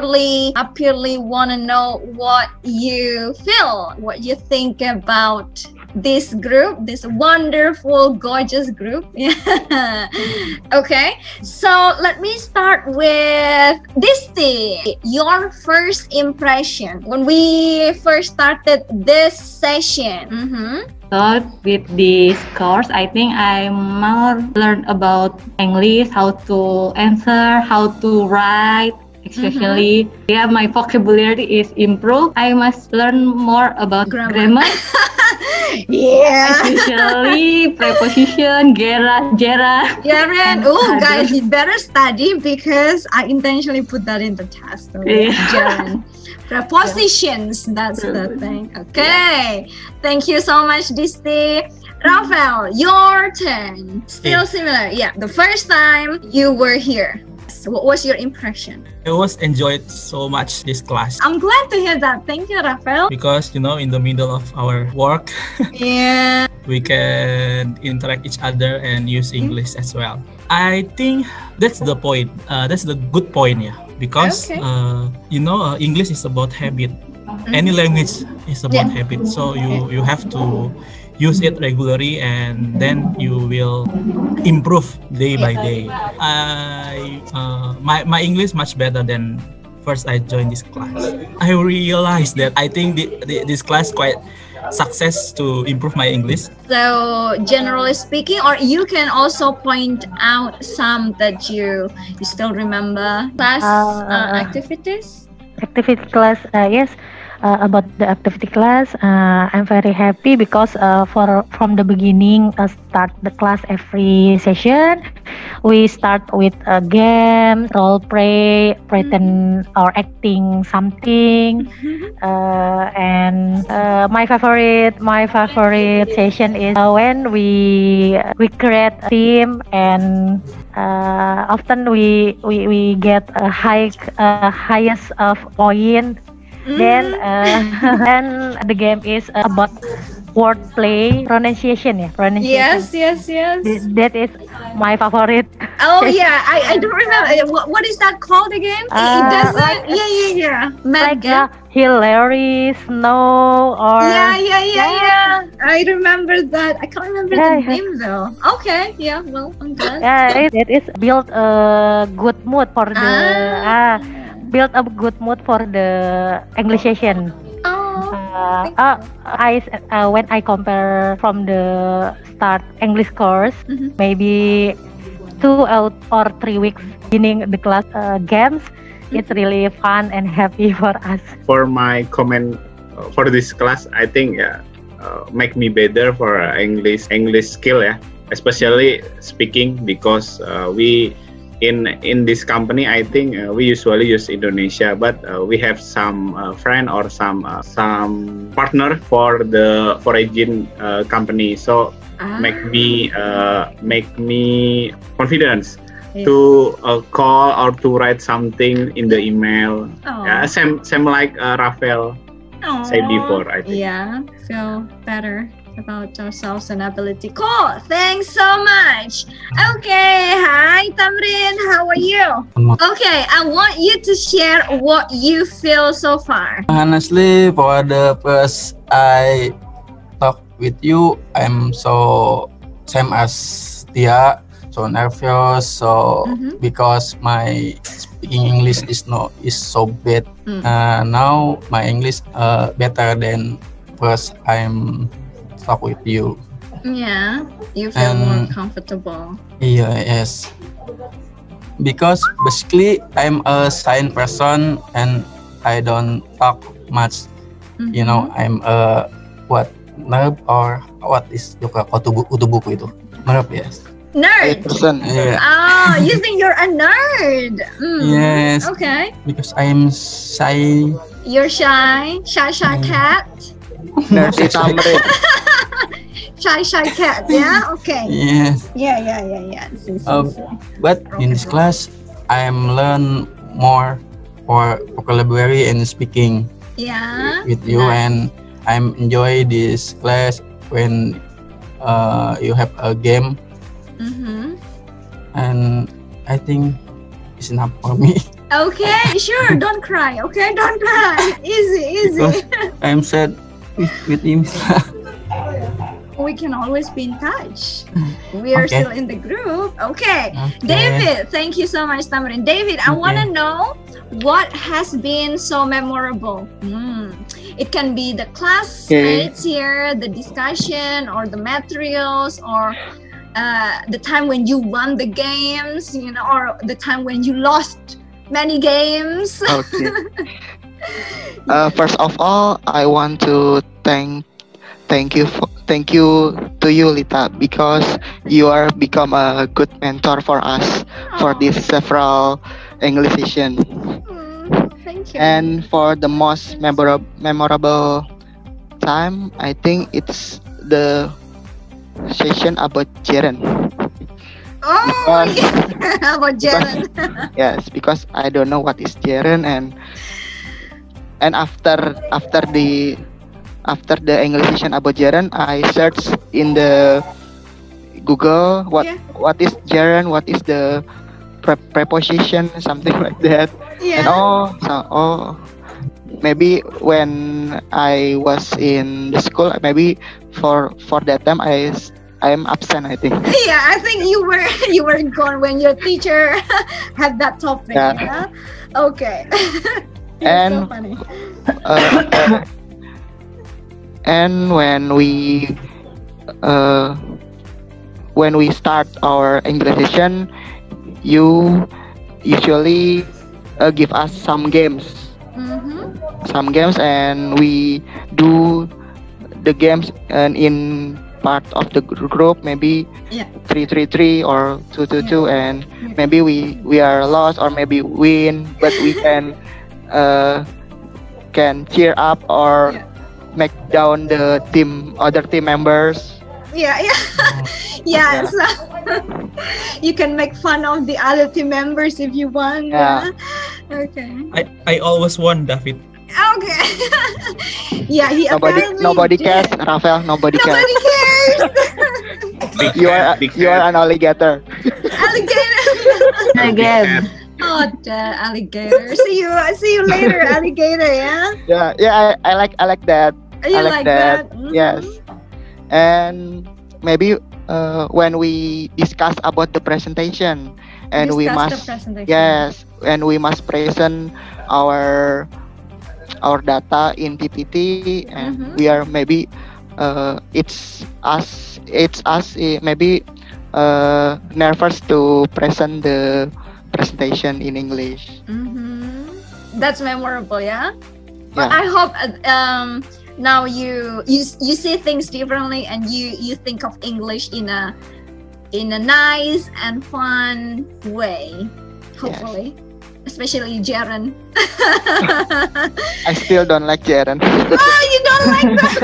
purely, I purely want to know what you feel, what you think about this group, this wonderful, gorgeous group. okay, so let me start with this thing Your first impression when we first started this session. Mm-hmm. So with this course, I think I more learn about English, how to answer, how to write, especially mm-hmm. yeah, my vocabulary is improved. I must learn more about grammar. grammar. yeah. Especially preposition, gera, gera. Yeah, man. Oh, guys, you better study because I intentionally put that in the test. Okay? Yeah. Prepositions, that's the thing. Okay. Thank you so much, Disti. Rafael, your turn. Still similar. Yeah, the first time you were here. What was your impression? I was enjoyed so much this class. I'm glad to hear that. Thank you, Rafael. Because you know, in the middle of our work, yeah, we can interact each other and use mm-hmm. English mm -hmm. as well. I think that's the point. Uh, that's the good point, yeah. Because okay. uh, you know, uh, English is about habit. Mm -hmm. Any language is about yeah. habit. So you you have to use it regularly and then you will improve day by day. I uh, my, my english much better than first i joined this class. I realized that i think the, the, this class quite success to improve my english. So generally speaking or you can also point out some that you you still remember. Class uh, uh, activities? activity class uh, yes uh, about the activity class uh, i'm very happy because uh, for from the beginning uh, start the class every session we start with a game role play pretend mm-hmm. or acting something mm-hmm. uh, and uh, my favorite my favorite session is when we we create a team and often we, we we get a high highest of point then uh, then the game is about wordplay pronunciation yeah pronunciation. Yes yes yes. That is my favorite. Oh yeah i, I don't remember what, what is that called again? Uh, it doesn't like, yeah yeah yeah. Mad like uh, hilary snow or yeah yeah yeah yeah. i remember that. I can't remember yeah, the yeah. name though. Okay yeah well i'm glad. Yeah it, it is build a good mood for the ah. Uh, build a good mood for the English session. Oh. Uh, uh, I uh, when I compare from the start English course, mm-hmm. maybe two out or three weeks beginning the class uh, games, mm-hmm. it's really fun and happy for us. For my comment uh, for this class, I think yeah, uh, make me better for English English skill yeah, especially speaking because we in in this company i think uh, we usually use indonesia but uh, we have some uh, friend or some uh, some partner for the foreign uh, company. So ah. make me uh, make me confidence yeah. to call or to write something in the email. Yeah, same same like Rafael said before i think. Yeah feel better about ourselves and ability. Cool. Thanks so much. Okay. Hi, Tamrin. How are you? Okay. I want you to share what you feel so far. Honestly, for the first I talk with you, I'm so same as Tia, so nervous. So mm-hmm. because my speaking English is no is so bad. Mm. Uh, now my English uh, better than first I'm talk with you. Yeah, you feel and, more comfortable. Yeah, yes. Because basically I'm a silent person and I don't talk much. Mm-hmm. You know, mm-hmm. I'm a what nerd or what is juga kutu buku itu? Nerd, yes. Nerd. Person, yeah. Oh, you think you're a nerd? Mm. Yes. Okay. Because I'm shy. You're shy, shy, shy mm. cat. Nerd Tamrin. shy shy cat yeah okay yes yeah yeah yeah yeah uh, but in this class i am learn more for vocabulary and speaking yeah with you nice. and i'm enjoy this class when uh, you have a game mm-hmm. and i think it's enough for me Okay, sure. Don't cry. Okay, don't cry. Easy, easy. I'm sad with, with him. We can always be in touch. We are Okay. still in the group. Okay. Okay. David, thank you so much, Tamrin. David, I want to know what has been so memorable. Hmm. It can be the class Okay. here, the discussion, or the materials, or uh, the time when you won the games, you know, or the time when you lost many games. Okay. uh, first of all, I want to thank thank you for, thank you to you Lita because you are become a good mentor for us for this several English session Hmm, thank you. and for the most memorable memorable time I think it's the session about Jaren oh, because- yeah. About Jaren? yes because i don't know what is jaren and and after after the after the english session about gerund i searched in the google what Yeah. what is gerund what is the pre- preposition something like that and yeah. oh so oh maybe when i was in the school maybe for for that time I I am absent i think yeah i think you were you were gone when your teacher had that topic Yeah. yeah, okay so And- funny. uh, and when we uh, when we start our English session, you usually uh, give us some games, Mhm. some games, and we do the games and in part of the group maybe Yeah. three three three or two two two and Yeah. maybe we we are lost or maybe win but we can uh can cheer up or Yeah. Make down the team other team members? Yeah yeah. Yeah so you can make fun of the other team members if you want Yeah. yeah. okay. I, I always won, David. okay. Yeah he nobody apparently nobody did. cares Rafael. Nobody cares nobody cares. Big you are big you are an alligator. Alligator. Again. oh the alligator. See you see you later alligator yeah? Yeah yeah I, I like I like that you I like, like that, Mhm. yes and maybe uh, when we discuss about the presentation and we Discuss the must yes and we must present our our data in ppt and Mhm. we are maybe uh, it's us it's us eh, maybe uh, nervous to present the presentation in english hmm That's memorable, yeah. But Yeah. I hope uh, um, now you you you see things differently and you you think of English in a in a nice and fun way. Hopefully, especially gerund. i still don't like gerund oh, you don't like that.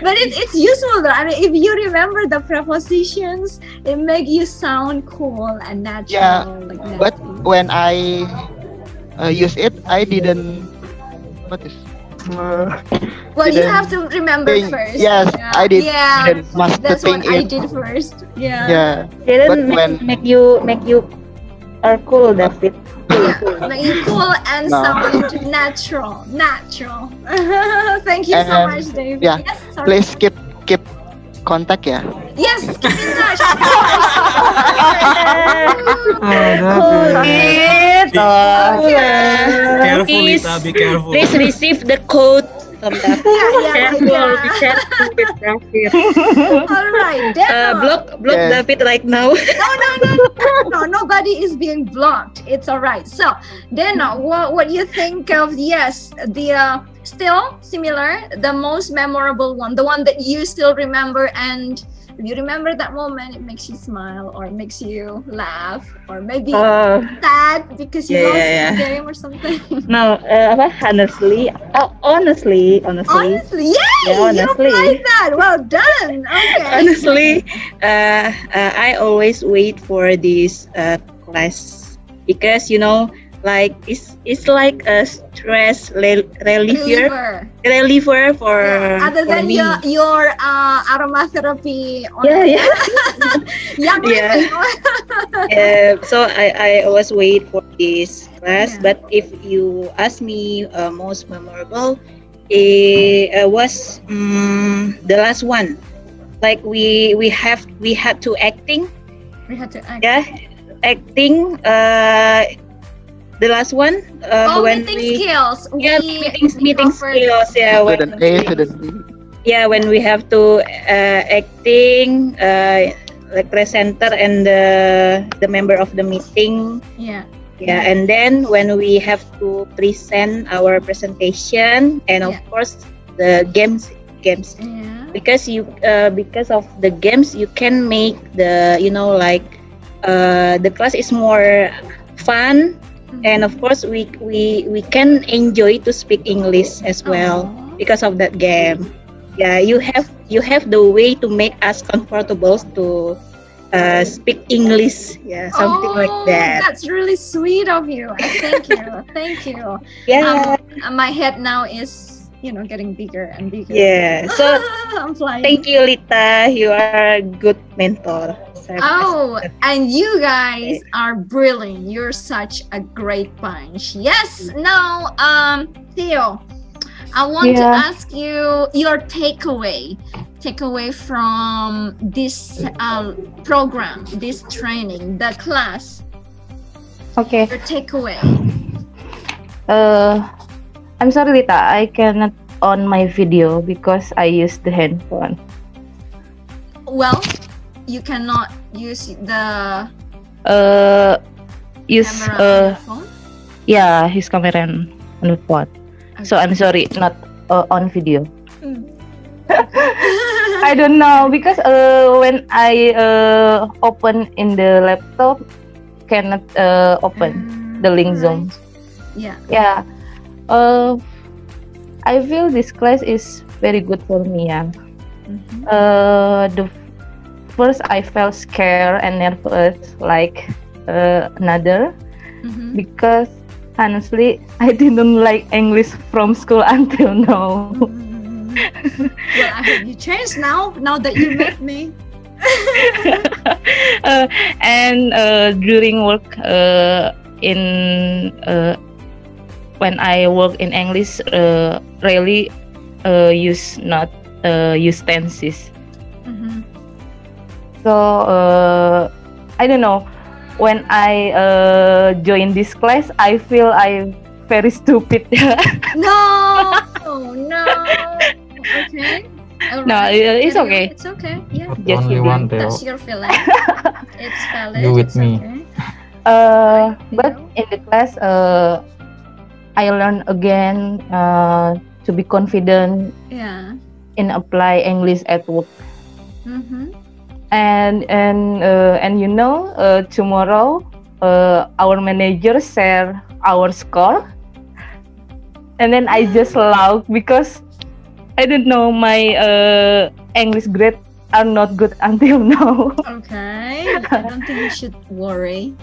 but it's it's useful though. I mean, if you remember the prepositions, it make you sound cool and natural. Yeah, like but when i uh, use it i didn't what is uh, Well, you have to remember think- first. yes, yeah. I did- Yeah, didn't must that's think what I did first. Yeah. yeah Didn't But make, when- make you make you are cool, David. Make you cool and No. sound natural. Natural. Thank you so much, David. yeah, Yes, sorry. please keep keep contact ya? Yes, in touch. Careful, Please, Lita, be careful. please receive the code from David. yeah, yeah, Careful, yeah. be careful with David. All right, Uh, block block Yes. David right now. No, no, no, no, no, nobody is being blocked. It's all right. So, Deno, what what you think of? Yes, the uh, still similar, the most memorable one, the one that you still remember, and if you remember that moment, it makes you smile or it makes you laugh or maybe Oh sad because you yeah, lost yeah, the game or something. no, uh, honestly, oh, honestly, honestly, honestly, yay! Yeah, You honestly. like that. Well done. Okay. honestly, uh, uh, I always wait for this uh, class because you know, like it's it's like a stress rel- reliever, Reliever. reliever for, Yeah, other for than me. your your uh, aromatherapy on yeah, yeah. Yeah. uh, so I, I always wait for this class. Yeah. But if you ask me uh, most memorable, it uh, was um, the last one. Like we we have we had to acting. We had to act. Yeah, acting. Uh, the last one. Uh, oh, when meeting we, skills. Yeah, we, meeting, meeting skills. Yeah, when, yeah, when we have to uh, acting, uh, like presenter and the the member of the meeting. Yeah. Yeah, and then when we have to present our presentation, and of yeah. course the games, games. Yeah. Because you, uh, because of the games, you can make the, you know, like, uh, the class is more fun. And of course we we we can enjoy to speak English as well Aww. because of that game yeah you have you have the way to make us comfortable to uh, speak English, yeah, something oh, like that. That's really sweet of you. Thank you, thank you. Yeah, um, my head now is you know getting bigger and bigger. Yeah, so I'm flying. Thank you, Lita. You are a good mentor. Oh, and you guys are brilliant. You're such a great bunch. Yes. Now, um, Theo, I want yeah. to ask you your takeaway takeaway from this uh, program, this training, the class. Okay. Your takeaway. Uh, I'm sorry, Lita. I cannot on my video because I use the handphone. Well, you cannot use the. Uh, use uh. Yeah, his camera on the phone. So I'm sorry, not uh, on video. Mm. I don't know because uh, when I uh, open in the laptop, cannot uh, open mm, the link right. Zoom. Yeah. Yeah. Uh, I feel this class is very good for me. Yeah. Mm-hmm. Uh, the first I felt scared and nervous like uh, another mm-hmm. because honestly i didn't like english from school until now mm. well i hope you changed now now that you met me uh, and uh, during work uh, in uh, when i work in english uh, really uh, use not use tenses mm-hmm. so i don't know when I uh, join this class, I feel I'm very stupid. no, no. Okay. Right. No, it's okay. It's okay. Yeah. Just only one That's your feeling. it's valid. You with it's me. Okay. Uh, but in the class, uh, I learned again uh, to be confident. Yeah. In apply English at work. Mm-hmm and and uh, and you know uh, tomorrow uh, our manager share our score and then i just laugh because i don't know my uh, english grade are not good until now okay i don't think you should worry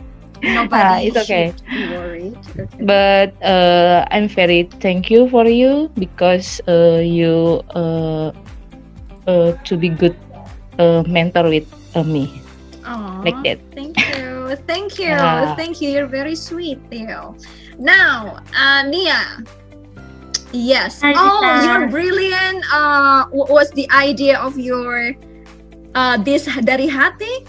Nobody it's okay. Be worried. Okay. But uh, I'm very thank you for you because uh, you uh, uh, to be good uh, mentor with uh, me. Aww, like that. Thank you. Thank you. Yeah. Thank you. You're very sweet, Theo. Now, uh, Nia. Yes. Hi, oh, you're brilliant. Uh, what was the idea of your uh, this dari hati?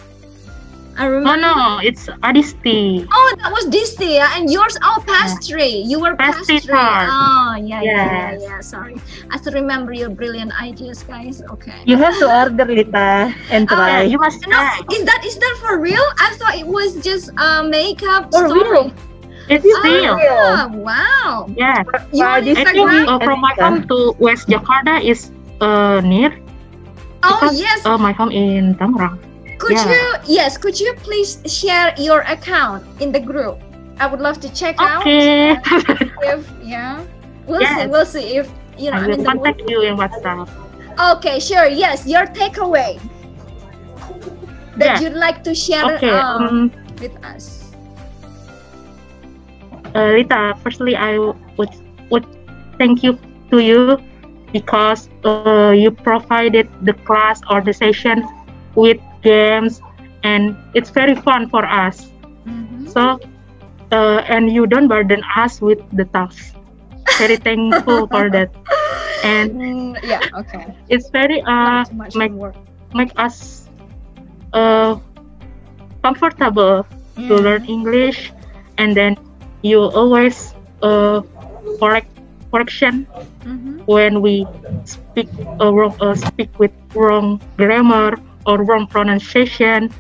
I remember. Oh no, it's Adisti. Oh, that was Disti, yeah. and yours, oh, pastry. You were pastry. pastry. Oh, yeah, yes. yeah, yeah, yeah. Sorry, I still remember your brilliant ideas, guys. Okay. You have to order, Lita, and try. Uh, you must no, Is that is that for real? I thought it was just uh, makeup. For story. real. It is real. Oh, wow. Yeah. You uh, I think uh, from my home to West Jakarta is uh, near. Oh because, yes. Uh, my home in Tangerang. Could yeah. you yes, could you please share your account in the group? I would love to check okay. out. if yeah. We'll yes. see. We'll see if you know. I will contact you in WhatsApp. Okay, sure. Yes, your takeaway that yeah. you'd like to share okay, um, um, with us. Uh, Rita, firstly, I would would thank you to you because uh, you provided the class or the session with games and it's very fun for us. Mm-hmm. So, uh, and you don't burden us with the tasks. Very thankful for that. And mm, yeah, okay. It's very uh make make us uh comfortable mm. to learn English, and then you always uh correct correction mm-hmm. when we speak uh, wrong uh, speak with wrong grammar or wrong pronunciation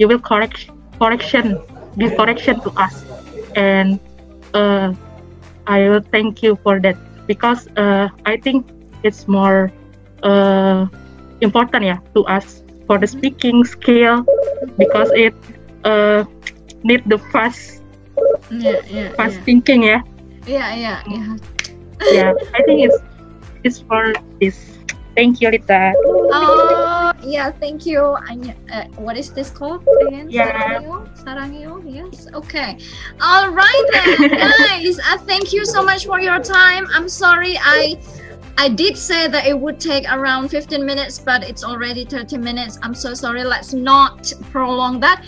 you will correct correction give correction to us. And uh, I will thank you for that because uh, I think it's more uh, important yeah to us for the speaking skill because it uh, need the fast yeah, yeah, fast yeah. thinking yeah. Yeah yeah yeah. Yeah I think it's it's for this Thank you, Lita. Oh, yeah, thank you. Uh, what is this called again? Yeah. Sarangyo? Yes. Okay. All right then, guys. Uh, thank you so much for your time. I'm sorry I I did say that it would take around 15 minutes, but it's already 30 minutes. I'm so sorry. Let's not prolong that.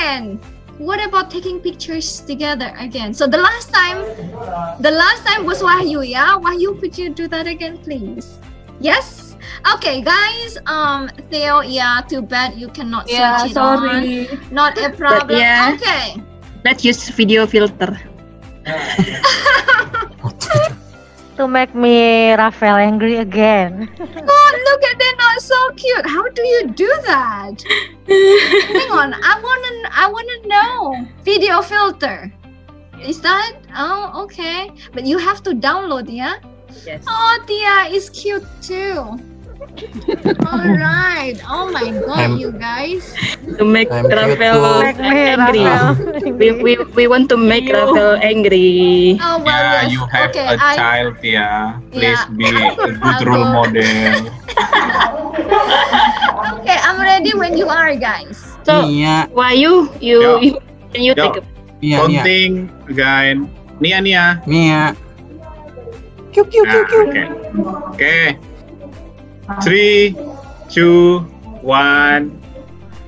And what about taking pictures together again? So the last time, the last time was Wahyu, yeah? Wahyu, could you do that again, please? Yes. Okay, guys. Um, Theo, yeah, too bad you cannot yeah, switch it sorry. on. Not a problem. yeah, okay. Let's use video filter. to make me Rafael angry again. oh, look at them, not so cute. How do you do that? Hang on, I wanna, I wanna know. Video filter. Is that? Oh, okay. But you have to download, yeah. Yes. Oh, Tia is cute too. All right. Oh my god, you guys. To make I'm Rafael Make angry. Rafael. we, we, we want to make You. Rafael angry. Oh well, yeah, yes. you have okay, a I, child, yeah. Please Yeah. be a good role model. okay, I'm ready when you are, guys. So, Nia, why you you, Yo. you can you Yo. take a Nia, Nia, Counting again. Nia, Nia. Nia. Kyu, kyu, Ah, kyu, kyu. okay. Okay. Three, two, one.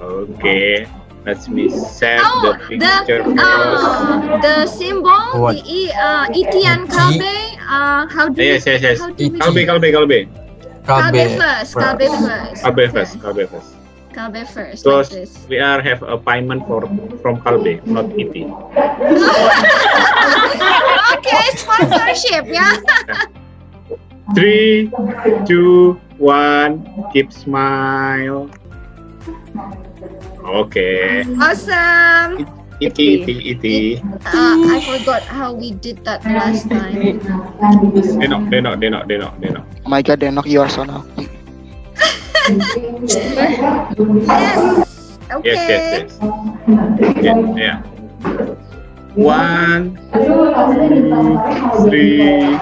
Okay. Let me set Oh, the the picture first. uh, the symbol, What? the E, uh, Itian Kalbe. Uh, how do Yes, yes, yes. How do we Kalbe, Kalbe, Kalbe. Kalbe first. Kalbe first. Kalbe first. Kalbe first. Kalbe first. Because Like this. we are have a payment for from Kalbe, not E Sponsorship, yeah. Three, two, one. Keep smile. Okay. awesome. Iti, iti, iti. Uh, I forgot how we did that last time. Denok, denok, denok, denok, denok. Oh my god, Denok, you are so naughty. Yes. Okay. Yes, yes, yes. Yeah, yeah. One, two, three.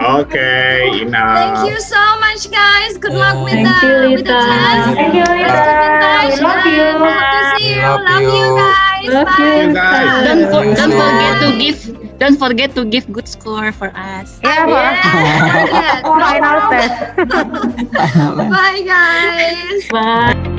Okay, enough. Thank you so much, guys. Good luck with Thank the you, with the Lita. test. Thank you, in touch. Love you. see you. Love Love you, guys. Love Bye. you. Guys. Don't, for, don't forget to give don't forget to give good score for us. Yeah, Yeah, Final test. Bye, guys. Bye.